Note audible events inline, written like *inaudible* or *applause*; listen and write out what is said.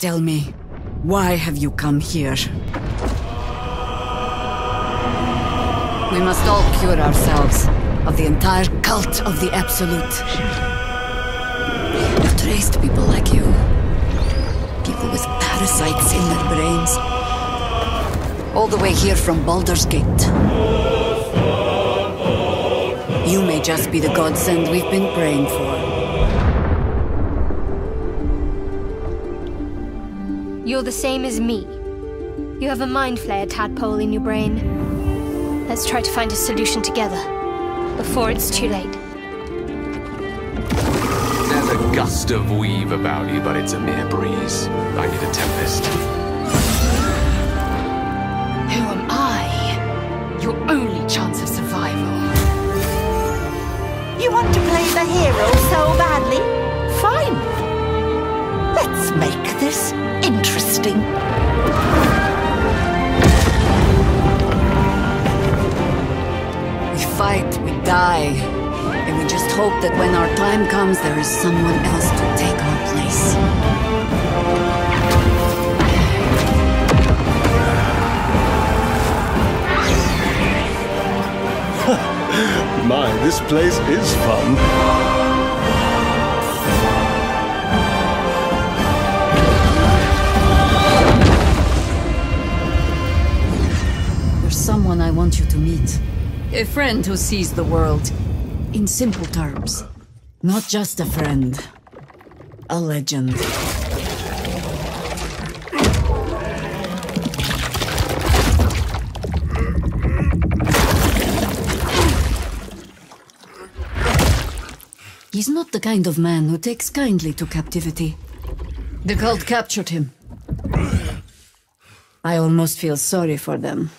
Tell me, why have you come here? We must all cure ourselves of the entire cult of the Absolute. We've traced people like you. People with parasites in their brains. All the way here from Baldur's Gate. You may just be the godsend we've been praying for. You're the same as me. You have a mind flayer tadpole in your brain. Let's try to find a solution together, before it's too late. There's a gust of weave about you, but it's a mere breeze. I need a tempest. Who am I? Your only chance of survival. You want to play the hero so badly? Fine. Let's make this interesting. We fight, we die, and we just hope that when our time comes, there is someone else to take our place. *laughs* My, this place is fun. Someone I want you to meet. A friend who sees the world in simple terms. Not just a friend, a legend. He's not the kind of man who takes kindly to captivity. The cult captured him. I almost feel sorry for them.